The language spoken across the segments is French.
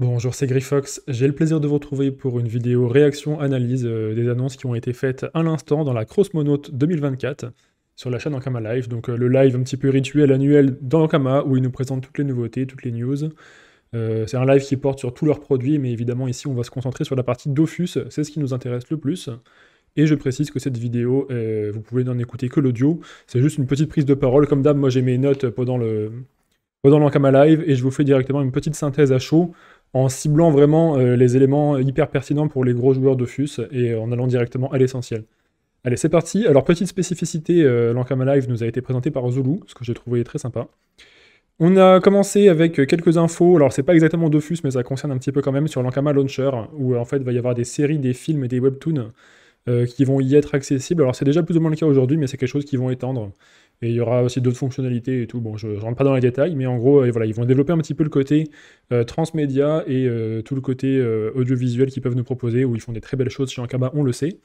Bonjour, c'est Griffox. J'ai le plaisir de vous retrouver pour une vidéo réaction-analyse euh, des annonces qui ont été faites à l'instant dans la Crossmonote 2024 sur la chaîne Ankama Live. Donc euh, le live un petit peu rituel annuel dans Ankama où ils nous présentent toutes les nouveautés, toutes les news. Euh, c'est un live qui porte sur tous leurs produits, mais évidemment ici on va se concentrer sur la partie Dofus, c'est ce qui nous intéresse le plus. Et je précise que cette vidéo, vous pouvez n'en écouter que l'audio, c'est juste une petite prise de parole. Comme d'hab, moi j'ai mes notes pendant le pendant Live et je vous fais directement une petite synthèse à chaud en ciblant vraiment euh, les éléments hyper pertinents pour les gros joueurs de FUS et en allant directement à l'essentiel. Allez, c'est parti. Alors, petite spécificité, euh, l'Ankama Live nous a été présenté par Zulu, ce que j'ai trouvé très sympa. On a commencé avec quelques infos, alors c'est pas exactement Dofus, mais ça concerne un petit peu quand même sur l'Ankama Launcher, où en fait il va y avoir des séries, des films et des webtoons euh, qui vont y être accessibles. Alors c'est déjà plus ou moins le cas aujourd'hui, mais c'est quelque chose qu'ils vont étendre. Et il y aura aussi d'autres fonctionnalités et tout. Bon, je ne rentre pas dans les détails, mais en gros, euh, voilà, ils vont développer un petit peu le côté euh, transmédia et tout le côté audiovisuel qu'ils peuvent nous proposer, où ils font des très belles choses chez Ankama, on le sait.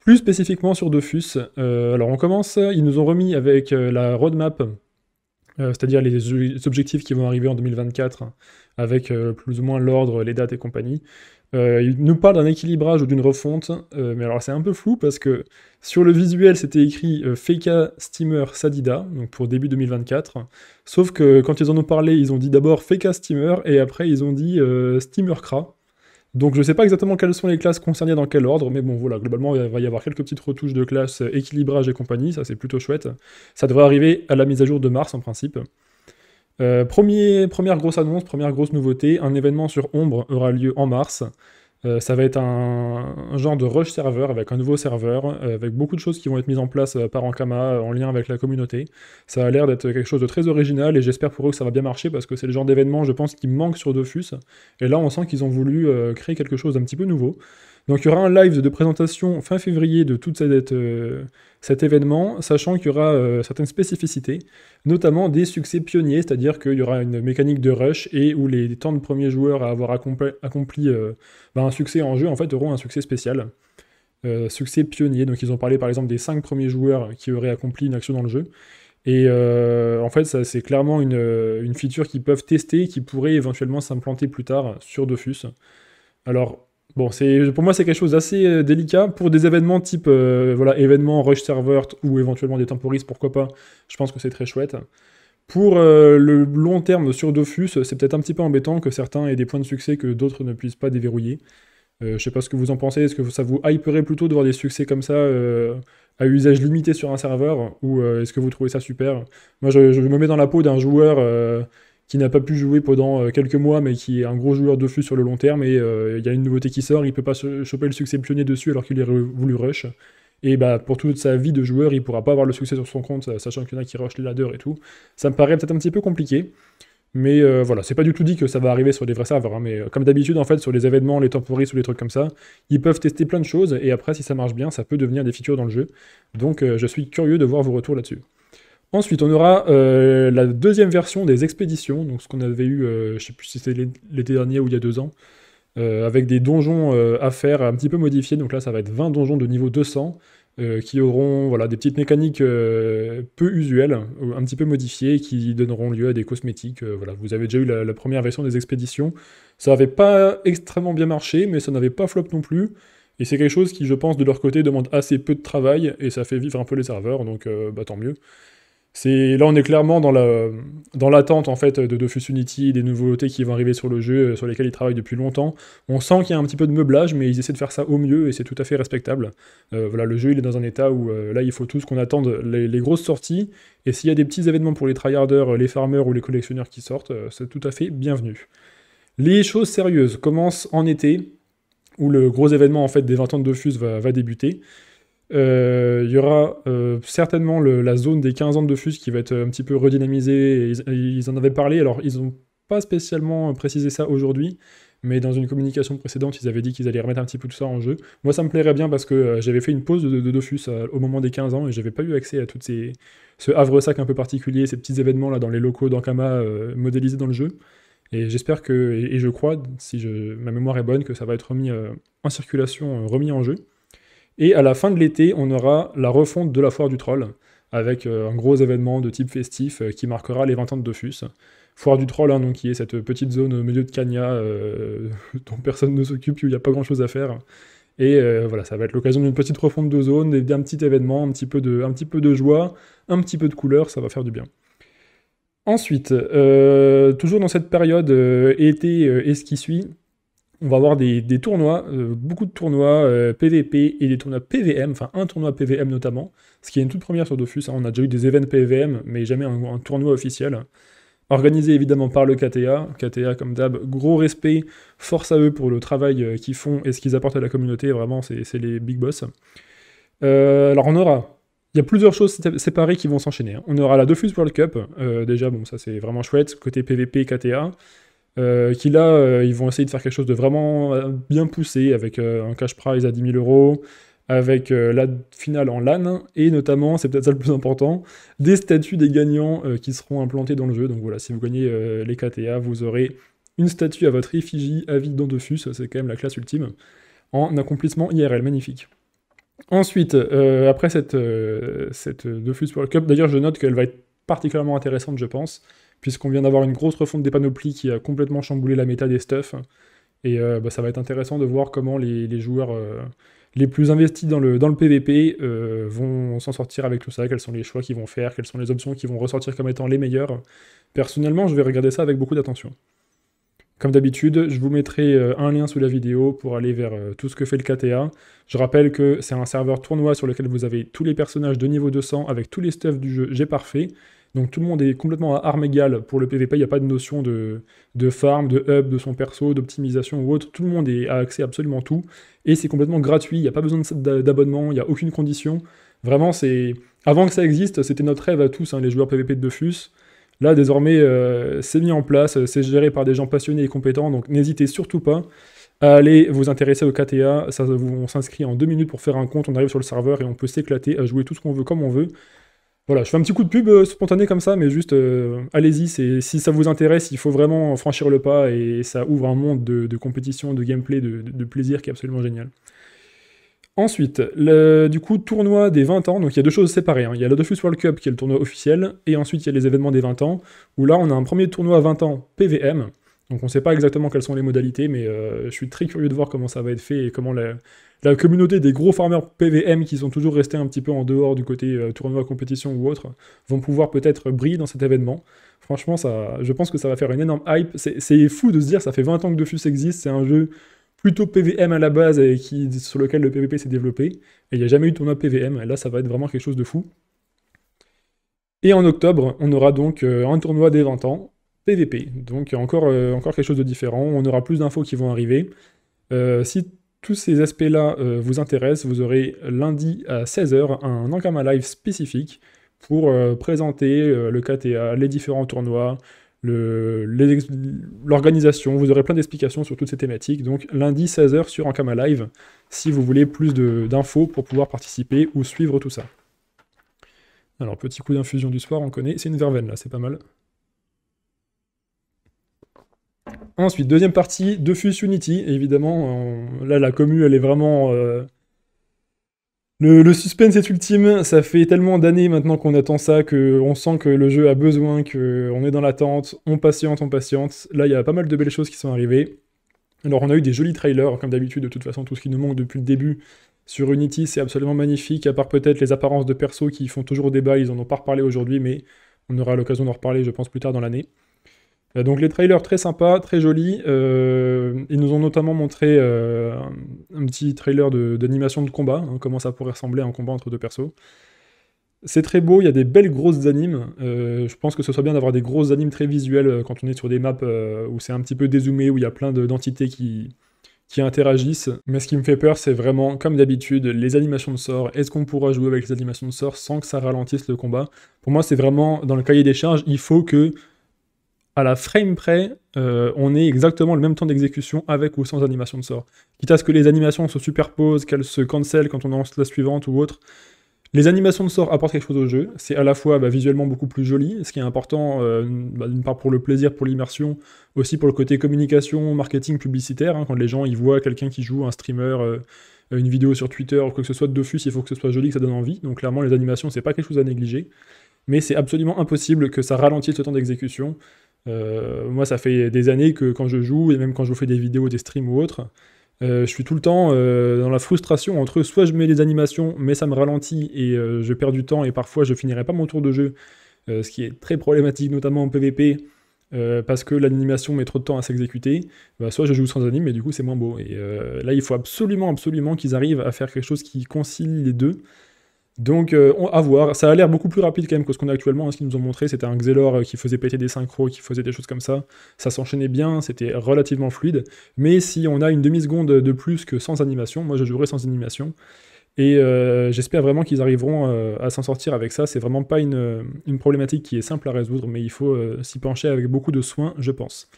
Plus spécifiquement sur Dofus, alors on commence, ils nous ont remis avec la roadmap, c'est-à-dire les objectifs qui vont arriver en 2024, avec plus ou moins l'ordre, les dates et compagnie. Euh, il nous parle d'un équilibrage ou d'une refonte, euh, mais alors c'est un peu flou parce que sur le visuel c'était écrit euh, Feka Steamer Sadida, donc pour début 2024, sauf que quand ils en ont parlé, ils ont dit d'abord Feka Steamer et après ils ont dit Steamer Kra. Donc je sais pas exactement quelles sont les classes concernées dans quel ordre, mais bon voilà, globalement il va y avoir quelques petites retouches de classe, équilibrage et compagnie, ça c'est plutôt chouette. Ça devrait arriver à la mise à jour de mars en principe. Euh, première grosse annonce, première grosse nouveauté, un événement sur Ombre aura lieu en mars. Euh, ça va être un, genre de rush serveur avec un nouveau serveur, euh, avec beaucoup de choses qui vont être mises en place par Ankama en lien avec la communauté. Ça a l'air d'être quelque chose de très original et j'espère pour eux que ça va bien marcher parce que c'est le genre d'événement, je pense, qui manque sur Dofus. Et là, on sent qu'ils ont voulu créer quelque chose d'un petit peu nouveau. Donc il y aura un live de présentation fin février de tout euh, cet événement, sachant qu'il y aura euh, certaines spécificités, notamment des succès pionniers, c'est-à-dire qu'il y aura une mécanique de rush et où les temps de premiers joueurs à avoir accompli, euh, bah, un succès en jeu en fait auront un succès spécial. succès pionnier, donc ils ont parlé par exemple des 5 premiers joueurs qui auraient accompli une action dans le jeu. Et en fait, ça c'est clairement une, une feature qu'ils peuvent tester, qui pourrait éventuellement s'implanter plus tard sur Dofus. Alors, Bon, pour moi, c'est quelque chose d'assez euh, délicat. Pour des événements type euh, voilà, événements Rush Server ou éventuellement des temporis, pourquoi pas, je pense que c'est très chouette. Pour euh, le long terme sur Dofus, c'est peut-être un petit peu embêtant que certains aient des points de succès que d'autres ne puissent pas déverrouiller. je sais pas ce que vous en pensez, est-ce que ça vous hyperait plutôt de voir des succès comme ça à usage limité sur un serveur, ou est-ce que vous trouvez ça super? Moi, je, me mets dans la peau d'un joueur qui n'a pas pu jouer pendant euh, quelques mois, mais qui est un gros joueur de flux sur le long terme, et euh, il y a une nouveauté qui sort, il peut pas choper le succès pionnier dessus alors qu'il a voulu rush. Et bah, pour toute sa vie de joueur, il pourra pas avoir le succès sur son compte, sachant qu'il y en a qui rush les ladders et tout. Ça me paraît peut-être un petit peu compliqué. Mais euh, voilà, c'est pas du tout dit que ça va arriver sur des vrais serveurs, hein, mais comme d'habitude, en fait, sur les événements, les temporis ou les trucs comme ça, ils peuvent tester plein de choses, et après, si ça marche bien, ça peut devenir des features dans le jeu. Donc je suis curieux de voir vos retours là-dessus. Ensuite, on aura euh, la deuxième version des expéditions, donc ce qu'on avait eu, euh, je ne sais plus si c'était l'été dernier ou il y a deux ans, euh, avec des donjons à faire un petit peu modifiés. Donc là, ça va être 20 donjons de niveau 200 qui auront voilà, des petites mécaniques peu usuelles, un petit peu modifiées, qui donneront lieu à des cosmétiques. voilà. Vous avez déjà eu la, première version des expéditions. Ça n'avait pas extrêmement bien marché, mais ça n'avait pas flop non plus. Et c'est quelque chose qui, je pense, de leur côté, demande assez peu de travail, et ça fait vivre un peu les serveurs, donc bah, tant mieux là on est clairement dans la dans l'attente en fait de Dofus Unity, des nouveautés qui vont arriver sur le jeu, euh, sur lesquelles ils travaillent depuis longtemps. On sent qu'il y a un petit peu de meublage, mais ils essaient de faire ça au mieux et c'est tout à fait respectable. Euh, voilà, le jeu est dans un état où euh, il faut tous qu'on attende les, grosses sorties et s'il y a des petits événements pour les tryharders, les farmers ou les collectionneurs qui sortent, c'est tout à fait bienvenu. Les choses sérieuses commencent en été où le gros événement en fait des 20 ans de Dofus va débuter. Euh, il y aura euh, certainement la zone des 15 ans de FUS qui va être un petit peu redynamisée. ils, en avaient parlé, alors ils n'ont pas spécialement précisé ça aujourd'hui, mais dans une communication précédente, ils avaient dit qu'ils allaient remettre un petit peu tout ça en jeu. Moi, ça me plairait bien parce que euh, j'avais fait une pause de, Dofus au moment des 15 ans et j'avais pas eu accès à ces, ce havre-sac un peu particulier, ces petits événements là dans les locaux d'Ankama modélisés dans le jeu. Et j'espère que, et, je crois, si ma mémoire est bonne, que ça va être remis en circulation, remis en jeu. Et à la fin de l'été, on aura la refonte de la foire du troll. avec un gros événement de type festif qui marquera les 20 ans de Dofus. Foire du Troll, hein, qui est cette petite zone au milieu de Cagna dont personne ne s'occupe, où il n'y a pas grand chose à faire. Et voilà, ça va être l'occasion d'une petite refonte de zone, d'un petit événement, un petit, peu de, joie, un petit peu de couleur, ça va faire du bien. Ensuite, euh, toujours dans cette période euh, été euh, et ce qui suit, on va avoir des, tournois, beaucoup de tournois PVP et des tournois PVM, enfin un tournoi PVM notamment, ce qui est une toute première sur Dofus. Hein. On a déjà eu des events PVM, mais jamais un, tournoi officiel. Organisé évidemment par le KTA. KTA, comme d'hab, gros respect, force à eux pour le travail qu'ils font et ce qu'ils apportent à la communauté. Vraiment, c'est les big boss. alors on aura il y a plusieurs choses séparées qui vont s'enchaîner. Hein. On aura la Dofus World Cup, euh, déjà, bon, ça c'est vraiment chouette, côté PVP, KTA, euh, qui là, euh, ils vont essayer de faire quelque chose de vraiment bien poussé, avec un cash prize à 10 000 euros, avec la finale en LAN, et notamment, c'est peut-être ça le plus important, des statues des gagnants qui seront implantés dans le jeu. Donc voilà, si vous gagnez les KTA, vous aurez une statue à votre effigie à vie dans Dofus, c'est quand même la classe ultime, en accomplissement IRL, magnifique. Ensuite, euh, après cette, euh, cette Dofus World Cup, d'ailleurs je note qu'elle va être particulièrement intéressante je pense, puisqu'on vient d'avoir une grosse refonte des panoplies qui a complètement chamboulé la méta des stuffs, et euh, bah, ça va être intéressant de voir comment les, joueurs les plus investis dans le, PVP vont s'en sortir avec tout ça, quels sont les choix qu'ils vont faire, quelles sont les options qui vont ressortir comme étant les meilleures. Personnellement, je vais regarder ça avec beaucoup d'attention. Comme d'habitude, je vous mettrai euh, un lien sous la vidéo pour aller vers euh, tout ce que fait le KTA. Je rappelle que c'est un serveur tournoi sur lequel vous avez tous les personnages de niveau 200 avec tous les stuffs du jeu J'ai parfait. Donc tout le monde est complètement à armes égales pour le PvP, il n'y a pas de notion de, farm, de hub, de son perso, d'optimisation ou autre. Tout le monde a accès à absolument tout. Et c'est complètement gratuit, il n'y a pas besoin d'abonnement, il n'y a aucune condition. Vraiment, c'est avant que ça existe, c'était notre rêve à tous, hein, les joueurs PvP de Dofus. Là, désormais, euh, c'est mis en place, c'est géré par des gens passionnés et compétents, donc n'hésitez surtout pas à aller vous intéresser au KTA. On s'inscrit en deux minutes pour faire un compte, on arrive sur le serveur et on peut s'éclater à jouer tout ce qu'on veut comme on veut. Voilà, je fais un petit coup de pub euh, spontané comme ça, mais juste euh, allez-y, si ça vous intéresse, il faut vraiment franchir le pas et ça ouvre un monde de, compétition, de gameplay, de plaisir qui est absolument génial. Ensuite, du coup, tournoi des 20 ans, donc il y a deux choses séparées. Hein. Il y a le World Cup qui est le tournoi officiel, et ensuite il y a les événements des 20 ans, où là on a un premier tournoi 20 ans PVM. Donc on ne sait pas exactement quelles sont les modalités, mais euh, je suis très curieux de voir comment ça va être fait et comment la, communauté des gros farmers PVM qui sont toujours restés un petit peu en dehors du côté euh, tournoi compétition ou autre vont pouvoir peut-être briller dans cet événement. Franchement, ça, je pense que ça va faire une énorme hype. C'est fou de se dire, ça fait 20 ans que Dofus existe, c'est un jeu plutôt PVM à la base et sur lequel le PVP s'est développé. Et il n'y a jamais eu de tournoi PVM. Là, ça va être vraiment quelque chose de fou. Et en octobre, on aura donc euh, un tournoi des 20 ans, PVP. Donc encore, euh, encore quelque chose de différent. On aura plus d'infos qui vont arriver. Euh, si tous ces aspects-là vous intéressent, vous aurez lundi à 16h un Ankama Live spécifique pour présenter le KTA, les différents tournois, l'organisation, vous aurez plein d'explications sur toutes ces thématiques. Donc lundi 16h sur Ankama Live, si vous voulez plus d'infos pour pouvoir participer ou suivre tout ça. Alors petit coup d'infusion du soir, on connaît, c'est une verveine là, c'est pas mal. Ensuite, deuxième partie, Defus Unity, évidemment, là la commu elle est vraiment... Euh, le, suspense est ultime, ça fait tellement d'années maintenant qu'on attend ça, qu'on sent que le jeu a besoin, qu'on est dans l'attente, on patiente, on patiente. Là, il y a pas mal de belles choses qui sont arrivées. Alors, on a eu des jolis trailers, comme d'habitude, de toute façon, tout ce qui nous manque depuis le début sur Unity, c'est absolument magnifique, à part peut-être les apparences de perso qui font toujours débat, ils en ont pas reparlé aujourd'hui, mais on aura l'occasion d'en reparler, je pense, plus tard dans l'année. Euh, donc les trailers très sympas, très jolis. Euh, ils nous ont notamment montré euh, un petit trailer d'animation de, combat, hein, comment ça pourrait ressembler à un combat entre deux persos. C'est très beau, il y a des belles grosses animes. je pense que ce serait bien d'avoir des grosses animes très visuelles quand on est sur des maps où c'est un petit peu dézoomé, où il y a plein d'entités qui, qui interagissent. Mais ce qui me fait peur, c'est vraiment, comme d'habitude, les animations de sort. Est-ce qu'on pourra jouer avec les animations de sort sans que ça ralentisse le combat? Pour moi, c'est vraiment, dans le cahier des charges, il faut que à la frame près, euh, on ait exactement le même temps d'exécution avec ou sans animation de sort. Quitte à ce que les animations se superposent, qu'elles se cancellent quand on lance la suivante ou autre. Les animations de sort apportent quelque chose au jeu. C'est à la fois bah, visuellement beaucoup plus joli, ce qui est important euh, bah, d'une part pour le plaisir, pour l'immersion, aussi pour le côté communication, marketing, publicitaire. Hein, quand les gens ils voient quelqu'un qui joue, un streamer, euh, une vidéo sur Twitter ou quoi que ce soit de Dofus, il faut que ce soit joli, que ça donne envie. Donc clairement, les animations, c'est pas quelque chose à négliger. Mais c'est absolument impossible que ça ralentisse le temps d'exécution. Moi, ça fait des années que quand je joue, et même quand je fais des vidéos, des streams ou autres, je suis tout le temps dans la frustration entre soit je mets les animations, mais ça me ralentit et je perds du temps et parfois je finirai pas mon tour de jeu, ce qui est très problématique notamment en PvP, euh, parce que l'animation met trop de temps à s'exécuter, bah, soit je joue sans anime, mais du coup c'est moins beau. Et euh, là, il faut absolument, absolument qu'ils arrivent à faire quelque chose qui concilie les deux. Donc, euh, à voir. Ça a l'air beaucoup plus rapide quand même que ce qu'on a actuellement. Hein, ce qu'ils nous ont montré, c'était un Xelor qui faisait péter des synchros, qui faisait des choses comme ça. Ça s'enchaînait bien, c'était relativement fluide. Mais si on a une demi-seconde de plus que sans animation, moi je jouerais sans animation. Et euh, j'espère vraiment qu'ils arriveront euh, à s'en sortir avec ça. C'est vraiment pas une, problématique qui est simple à résoudre, mais il faut euh, s'y pencher avec beaucoup de soin, je pense.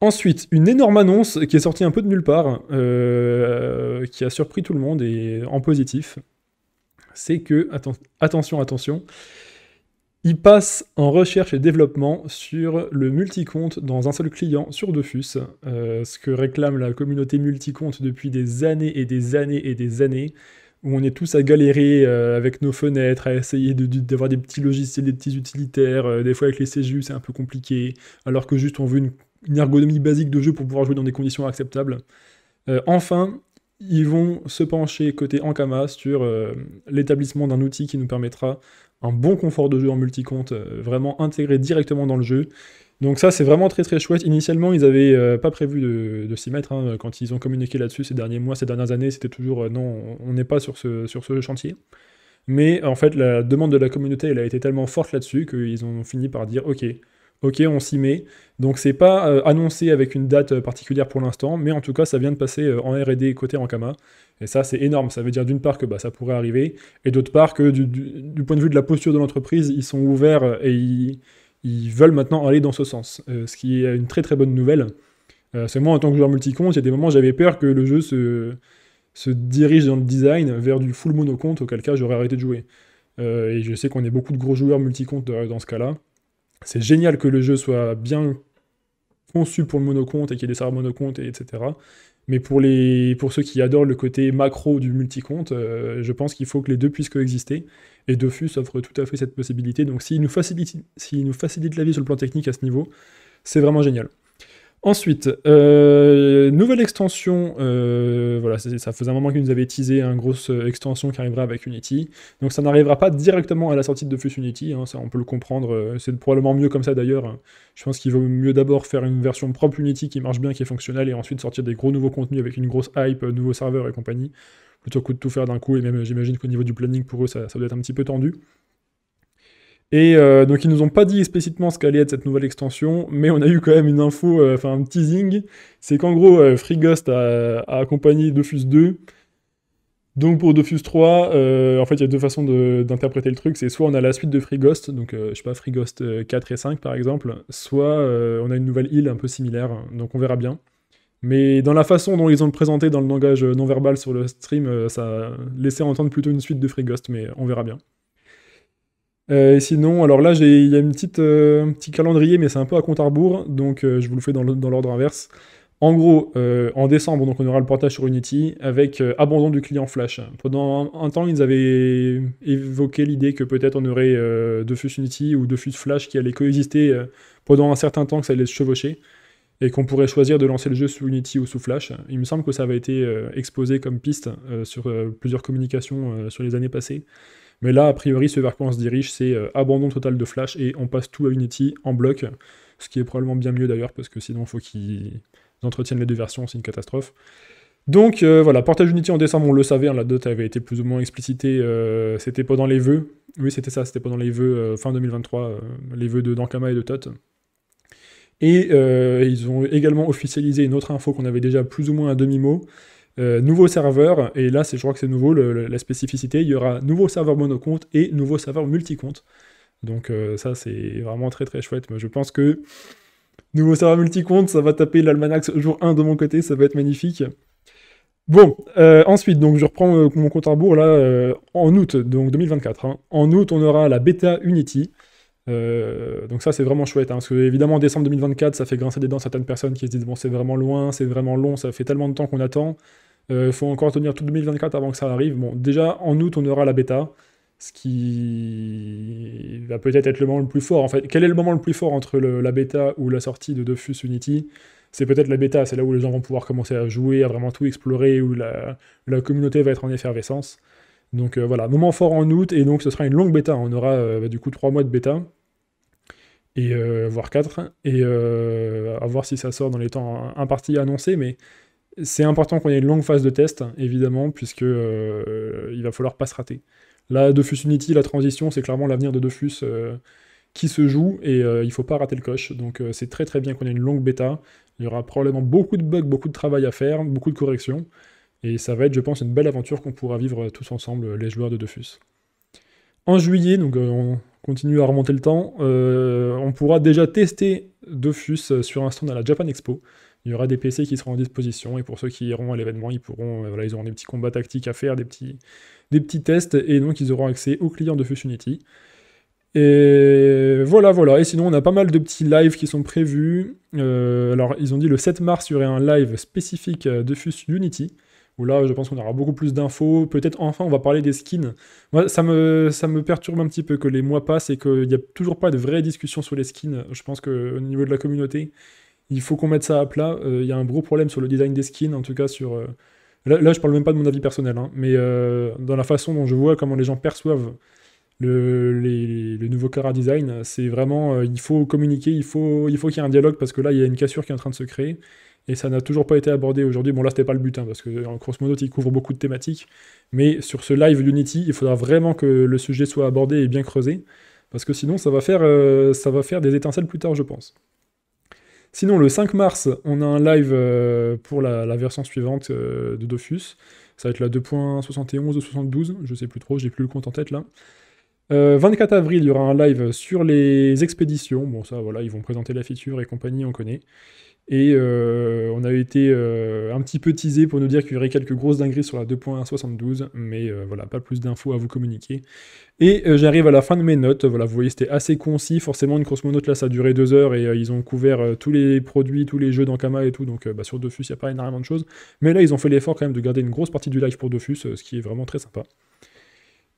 Ensuite, une énorme annonce qui est sortie un peu de nulle part, qui a surpris tout le monde et en positif. C'est que, attention, attention, il passe en recherche et développement sur le multicompte dans un seul client sur Dofus, euh, ce que réclame la communauté multicompte depuis des années et des années et des années, où on est tous à galérer euh, avec nos fenêtres, à essayer d'avoir des petits logiciels, des petits utilitaires, euh, des fois avec les CGU c'est un peu compliqué, alors que juste on veut une, ergonomie basique de jeu pour pouvoir jouer dans des conditions acceptables. enfin, ils vont se pencher côté Ankama sur l'établissement d'un outil qui nous permettra un bon confort de jeu en multi-compte, euh, vraiment intégré directement dans le jeu. Donc ça, c'est vraiment très très chouette. Initialement, ils n'avaient euh, pas prévu de, s'y mettre. Hein. Quand ils ont communiqué là-dessus ces derniers mois, ces dernières années, c'était toujours euh, non, on n'est pas sur ce, sur ce chantier. Mais en fait, la demande de la communauté, elle a été tellement forte là-dessus qu'ils ont fini par dire ok, ok, on s'y met. Donc c'est pas annoncé avec une date particulière pour l'instant, mais en tout cas, ça vient de passer en R&D côté Ankama. Et ça, c'est énorme. Ça veut dire d'une part que bah, ça pourrait arriver, et d'autre part que du, point de vue de la posture de l'entreprise, ils sont ouverts et ils, veulent maintenant aller dans ce sens. Euh, ce qui est une très très bonne nouvelle. Euh, c'est moi, en tant que joueur multicompte, il y a des moments où j'avais peur que le jeu se, dirige dans le design vers du full monocompte, auquel cas j'aurais arrêté de jouer. Euh, et je sais qu'on est beaucoup de gros joueurs multicompte dans ce cas-là. C'est génial que le jeu soit bien conçu pour le monocompte et qu'il y ait des serveurs monocompte, et etc. Mais pour, les, pour ceux qui adorent le côté macro du multicompte, euh, je pense qu'il faut que les deux puissent coexister. Et Dofus offre tout à fait cette possibilité. Donc s'il nous, facilite, nous facilite la vie sur le plan technique à ce niveau, c'est vraiment génial. Ensuite, euh, nouvelle extension, euh, voilà, ça faisait un moment qu'ils nous avaient teasé une grosse extension qui arrivera avec Unity. Donc ça n'arrivera pas directement à la sortie de Dofus Unity, hein, ça on peut le comprendre, euh, c'est probablement mieux comme ça d'ailleurs. Je pense qu'il vaut mieux d'abord faire une version propre Unity qui marche bien, qui est fonctionnelle, et ensuite sortir des gros nouveaux contenus avec une grosse hype, nouveaux serveurs et compagnie, plutôt que de tout faire d'un coup, et même j'imagine qu'au niveau du planning pour eux ça doit être un petit peu tendu. Et euh, donc ils nous ont pas dit explicitement ce qu'allait être cette nouvelle extension, mais on a eu quand même une info, euh, enfin un teasing, c'est qu'en gros euh, FreeGhost a, accompagné Dofus 2. Donc pour Dofus 3, en fait il y a deux façons d'interpréter le truc, c'est soit on a la suite de FreeGhost, donc je sais pas FreeGhost 4 et 5 par exemple, soit on a une nouvelle île un peu similaire, donc on verra bien. Mais dans la façon dont ils ont le présenté dans le langage non verbal sur le stream, ça laissait entendre plutôt une suite de FreeGhost, mais on verra bien. Euh, sinon, alors là, il y a une euh, un petit calendrier, mais c'est un peu à compte à rebours, donc euh, je vous le fais dans l'ordre inverse. En gros, en décembre, donc on aura le portage sur Unity avec abandon du client Flash. Pendant un, temps, ils avaient évoqué l'idée que peut-être on aurait Dofus Unity ou Dofus Flash qui allait coexister pendant un certain temps, que ça allait se chevaucher, et qu'on pourrait choisir de lancer le jeu sous Unity ou sous Flash. Il me semble que ça avait été exposé comme piste sur plusieurs communications sur les années passées. Mais là, a priori, ce vers quoi on se dirige, c'est euh, abandon total de Flash et on passe tout à Unity en bloc, ce qui est probablement bien mieux d'ailleurs, parce que sinon, il faut qu'ils entretiennent les deux versions, c'est une catastrophe. Donc euh, voilà, portage Unity en décembre, on le savait, hein, la date avait été plus ou moins explicitée, euh, c'était pendant les vœux, oui c'était ça, c'était pendant les vœux fin 2023, les vœux de Dankama et de Tot. Et ils ont également officialisé une autre info qu'on avait déjà plus ou moins à demi-mot, euh, nouveau serveur, et là, je crois que c'est nouveau, la spécificité, il y aura nouveau serveur monocompte et nouveau serveur multicompte. Donc euh, ça, c'est vraiment très très chouette. je pense que nouveau serveur multicompte, ça va taper l'almanax jour 1 de mon côté, ça va être magnifique. Bon, euh, ensuite, donc je reprends mon compte à rebours là, en août, donc 2024. Hein. En août, on aura la bêta Unity. Donc ça c'est vraiment chouette, hein, parce que évidemment décembre 2024 ça fait grincer des dents certaines personnes qui se disent bon c'est vraiment loin, c'est vraiment long, ça fait tellement de temps qu'on attend. Il faut encore tenir tout 2024 avant que ça arrive. Bon, déjà, en août, on aura la bêta ce qui va peut-être être le moment le plus fort. En fait, quel est le moment le plus fort entre la bêta ou la sortie de Dofus Unity? C'est peut-être la bêta, c'est là où les gens vont pouvoir commencer à jouer, à vraiment tout explorer, où la, communauté va être en effervescence. Donc euh, voilà, moment fort en août, et donc ce sera une longue bêta. On aura euh, bah, du coup 3 mois de bêta, et euh, voire 4, et à voir si ça sort dans les temps impartis annoncés, mais c'est important qu'on ait une longue phase de test, évidemment, puisque il va falloir pas se rater. Là, Dofus Unity, la transition, c'est clairement l'avenir de Dofus qui se joue et euh, il faut pas rater le coche. Donc c'est très très bien qu'on ait une longue bêta. Il y aura probablement beaucoup de bugs, beaucoup de travail à faire, beaucoup de corrections. Et ça va être, je pense, une belle aventure qu'on pourra vivre tous ensemble, les joueurs de Dofus. En juillet, donc on continue à remonter le temps, on pourra déjà tester Dofus sur un stand à la Japan Expo. Il y aura des PC qui seront en disposition et pour ceux qui iront à l'événement, ils pourront, auront des petits combats tactiques à faire, des petits, tests, et donc ils auront accès aux clients de Fusionity. Et voilà, voilà. Et sinon, on a pas mal de petits lives qui sont prévus. Euh, alors, ils ont dit le 7 mars, il y aurait un live spécifique de Fus Unity. Où là, je pense qu'on aura beaucoup plus d'infos. Peut-être enfin, on va parler des skins. Moi, ça me, ça me perturbe un petit peu que les mois passent et qu'il n'y a toujours pas de vraie discussion sur les skins. Je pense qu'au niveau de la communauté, il faut qu'on mette ça à plat. Euh, il y a un gros problème sur le design des skins, en tout cas sur, euh, Là, là, je parle même pas de mon avis personnel, hein, mais euh, dans la façon dont je vois comment les gens perçoivent le, les, nouveau Cara Design, c'est vraiment, il faut communiquer, il faut, il faut qu'il y ait un dialogue, parce que là, il y a une cassure qui est en train de se créer, et ça n'a toujours pas été abordé aujourd'hui. Bon, là, c'était pas le but, hein, parce que en grosso il couvre beaucoup de thématiques, mais sur ce live Unity, il faudra vraiment que le sujet soit abordé et bien creusé, parce que sinon, ça va faire, euh, des étincelles plus tard, je pense. Sinon, le 5 mars, on a un live euh, pour la, version suivante euh, de Dofus. Ça va être la 2.71 ou 72, je sais plus trop, j'ai plus le compte en tête là. 24 euh, avril, il y aura un live sur les expéditions. Bon, ça, voilà, ils vont présenter la feature et compagnie, on connaît. Et euh, on a été euh, un petit peu teasé pour nous dire qu'il y aurait quelques grosses dingueries sur la 2.72, mais euh, voilà, pas plus d'infos à vous communiquer. Et j'arrive à la fin de mes notes, voilà, vous voyez, c'était assez concis, forcément une grosse monote là, ça a duré deux heures, et ils ont couvert tous les produits, tous les jeux d'Ankama et tout, donc bah, sur Dofus, il n'y a pas énormément de choses. Mais là, ils ont fait l'effort quand même de garder une grosse partie du live pour Dofus, ce qui est vraiment très sympa.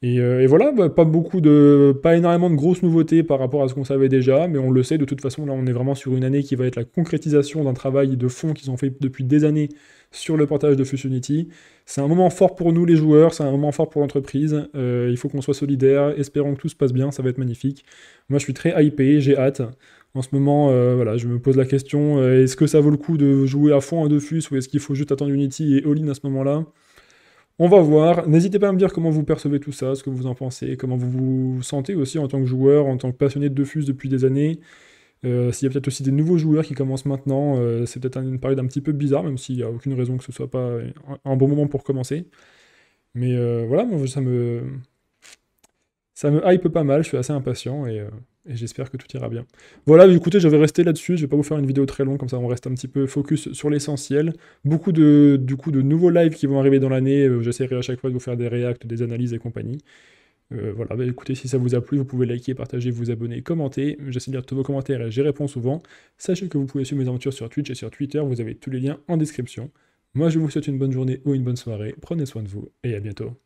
Euh, et, voilà, bah, pas beaucoup de, pas énormément de grosses nouveautés par rapport à ce qu'on savait déjà, mais on le sait de toute façon. Là, on est vraiment sur une année qui va être la concrétisation d'un travail de fond qu'ils ont fait depuis des années sur le portage de Fusionity. C'est un moment fort pour nous les joueurs, c'est un moment fort pour l'entreprise. Euh, il faut qu'on soit solidaire, espérons que tout se passe bien, ça va être magnifique. Moi, je suis très hypé, j'ai hâte. En ce moment, euh, voilà, je me pose la question est-ce que ça vaut le coup de jouer à fond à Dofus ou est-ce qu'il faut juste attendre Unity et all-in à ce moment-là? On va voir. N'hésitez pas à me dire comment vous percevez tout ça, ce que vous en pensez, comment vous vous sentez aussi en tant que joueur, en tant que passionné de Dofus depuis des années. Euh, s'il y a peut-être aussi des nouveaux joueurs qui commencent maintenant, euh, c'est peut-être une période un petit peu bizarre, même s'il n'y a aucune raison que ce soit pas un, bon moment pour commencer. Mais euh, voilà, ça me ça me hype pas mal, je suis assez impatient et et j'espère que tout ira bien. Voilà, écoutez, je vais rester là-dessus, je vais pas vous faire une vidéo très longue, comme ça on reste un petit peu focus sur l'essentiel. Beaucoup de, nouveaux lives qui vont arriver dans l'année, euh, j'essaierai à chaque fois de vous faire des réacts, des analyses et compagnie. Euh, voilà, bah, écoutez, si ça vous a plu, vous pouvez liker, partager, vous abonner, commenter. J'essaie de lire tous vos commentaires et j'y réponds souvent. Sachez que vous pouvez suivre mes aventures sur Twitch et sur Twitter, vous avez tous les liens en description. Moi, je vous souhaite une bonne journée ou une bonne soirée, prenez soin de vous et à bientôt.